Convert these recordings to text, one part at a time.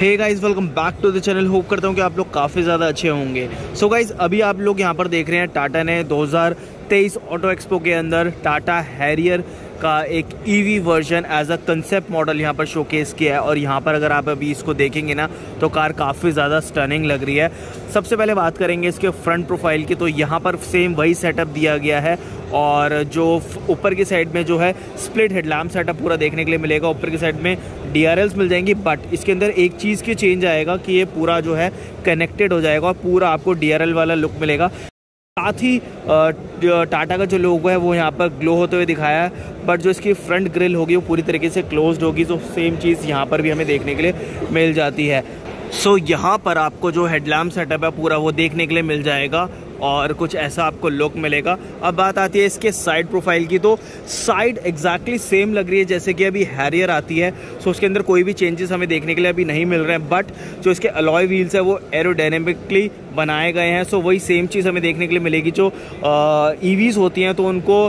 Hey guys welcome back to the channel hope करता हूँ कि आप लोग काफ़ी ज़्यादा अच्छे होंगे। सो so गाइस अभी आप लोग यहाँ पर देख रहे हैं टाटा ने 2023 ऑटो एक्सपो के अंदर टाटा हैरियर का एक EV version as a concept model यहाँ पर शोकेस किया है और यहाँ पर अगर आप अभी इसको देखेंगे ना तो कार काफ़ी ज़्यादा स्टनिंग लग रही है। सबसे पहले बात करेंगे इसके फ्रंट प्रोफ़ाइल की तो यहाँ पर सेम वही सेटअप दिया गया है और जो ऊपर की साइड में जो है स्प्लिट हेडलैम्प सेटअप पूरा देखने के लिए मिलेगा। ऊपर की साइड में डी मिल जाएँगी बट इसके अंदर एक चीज़ की चेंज आएगा कि ये पूरा जो है कनेक्टेड हो जाएगा और पूरा आपको डीआरएल वाला लुक मिलेगा। साथ ही टाटा का जो लोगो है वो यहाँ पर ग्लो होते हुए दिखाया है। बट जो इसकी फ्रंट ग्रिल होगी वो पूरी तरीके से क्लोज्ड होगी तो सेम चीज़ यहाँ पर भी हमें देखने के लिए मिल जाती है। सो so, यहाँ पर आपको जो हेडलैम्प सेटअप है पूरा वो देखने के लिए मिल जाएगा और कुछ ऐसा आपको लुक मिलेगा। अब बात आती है इसके साइड प्रोफ़ाइल की तो साइड एग्जैक्टली सेम लग रही है जैसे कि अभी हैरियर आती है। सो उसके अंदर कोई भी चेंजेस हमें देखने के लिए अभी नहीं मिल रहे हैं बट जो इसके अलॉय व्हील्स है वो एरोडायनेमिकली बनाए गए हैं सो वही सेम चीज़ हमें देखने के लिए मिलेगी जो ईवीज़ होती हैं तो उनको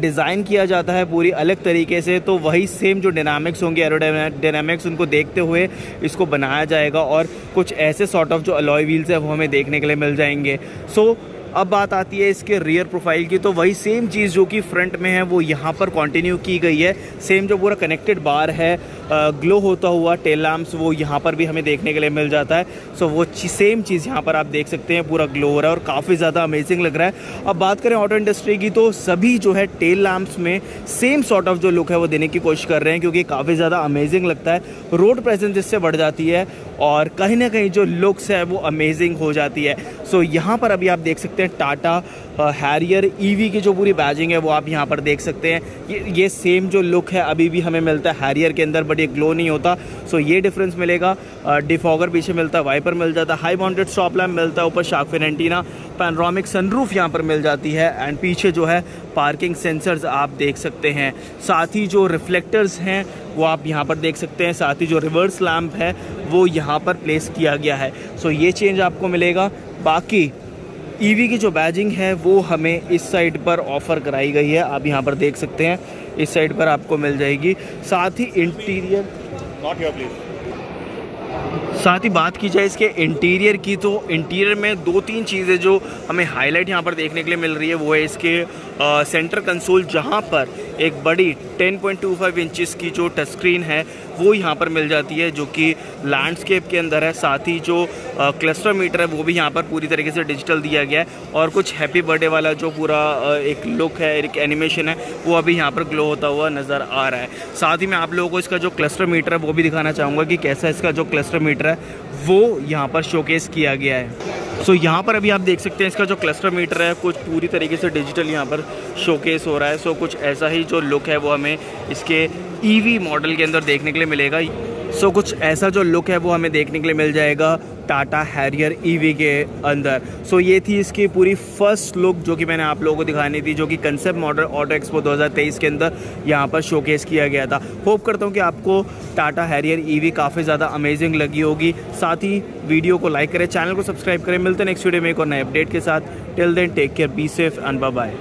डिज़ाइन किया जाता है पूरी अलग तरीके से तो वही सेम जो डायनामिक्स होंगे एरोडायनामिक्स उनको देखते हुए इसको बनाया जाएगा और कुछ ऐसे सॉर्ट ऑफ़ जो अलॉय व्हील्स है वो हमें देखने के लिए मिल जाएँगे। सो so, अब बात आती है इसके रियर प्रोफ़ाइल की तो वही सेम चीज़ जो कि फ्रंट में है, वो यहाँ पर कंटिन्यू की गई है। सेम जो पूरा कनेक्टेड बार है ग्लो होता हुआ टेल लैम्प्स वो यहाँ पर भी हमें देखने के लिए मिल जाता है। सो वो सेम चीज़ यहाँ पर आप देख सकते हैं, पूरा ग्लो हो रहा है और काफ़ी ज़्यादा अमेजिंग लग रहा है। अब बात करें ऑटो इंडस्ट्री की तो सभी जो है टेल लैम्प्स में सेम सॉर्ट ऑफ़ जो लुक है, वो देने की कोशिश कर रहे हैं, क्योंकि काफ़ी ज़्यादा अमेजिंग लगता है। रोड प्रेजेंस इससे बढ़ जाती है और कहीं ना कहीं जो लुक्स है, वो अमेजिंग हो जाती है। सो यहाँ पर अभी आप देख सकते हैं टाटा हैरियर ईवी की जो पूरी बैजिंग है, वो आप यहाँ पर देख सकते हैं। ये ये सेम जो लुक है, अभी भी हमें मिलता है हैरियर के अंदर बट ये ग्लो नहीं होता। सो ये डिफरेंस मिलेगा। डिफॉगर पीछे मिलता है वाइपर मिल जाता है हाई बाउंडेड स्टॉप लैम्प मिलता है, ऊपर शार्क एंटीना पैनरामिक सनरूफ यहाँ पर मिल जाती है। एंड पीछे जो है पार्किंग सेंसर्स आप देख सकते हैं। साथ ही जो रिफ्लेक्टर्स हैं, वो आप यहाँ पर देख सकते हैं। साथ ही जो रिवर्स लैम्प है, वो यहाँ पर प्लेस किया गया है। सो ये चेंज आपको मिलेगा। बाकी ईवी e की जो बैजिंग है, वो हमें इस साइड पर ऑफ़र कराई गई है। आप यहाँ पर देख सकते हैं, इस साइड पर आपको मिल जाएगी। साथ ही इंटीरियर नॉट योर प्लीज़ साथ ही बात की जाए इसके इंटीरियर की तो इंटीरियर में दो तीन चीज़ें जो हमें हाईलाइट यहाँ पर देखने के लिए मिल रही है वो है इसके आ, सेंटर कंसोल जहाँ पर एक बड़ी 10.25 इंचेस की जो टच स्क्रीन है वो यहाँ पर मिल जाती है जो कि लैंडस्केप के अंदर है। साथ ही जो क्लस्टर मीटर है वो भी यहाँ पर पूरी तरीके से डिजिटल दिया गया है। और कुछ हैप्पी बर्थडे वाला जो पूरा आ, एक लुक है एक एनिमेशन है वो अभी यहाँ पर ग्लो होता हुआ नज़र आ रहा है। साथ ही मैं आप लोगों को इसका जो क्लस्टर मीटर है वो भी दिखाना चाहूँगा कि कैसा इसका जो क्लस्टर मीटर है वो यहाँ पर शोकेस किया गया है। सो so, यहाँ पर अभी आप देख सकते हैं इसका जो क्लस्टर मीटर है कुछ पूरी तरीके से डिजिटल यहाँ पर शोकेस हो रहा है। सो so, कुछ ऐसा ही जो लुक है वो हमें इसके ईवी मॉडल के अंदर देखने के लिए मिलेगा। सो so, कुछ ऐसा जो लुक है वो हमें देखने के लिए मिल जाएगा। टाटा हैरियर ईवी के अंदर। सो ये थी इसकी पूरी फ़र्स्ट लुक जो कि मैंने आप लोगों को दिखानी थी, जो कि कंसेप्ट मॉडल ऑटो एक्सपो 2023 के अंदर यहाँ पर शोकेस किया गया था। होप करता हूँ कि आपको टाटा हैरियर ईवी काफ़ी ज़्यादा अमेजिंग लगी होगी। साथ ही वीडियो को लाइक करें, चैनल को सब्सक्राइब करें। मिलते हैं नेक्स्ट वीडियो में एक और नए अपडेट के साथ। Till then take care be safe and bye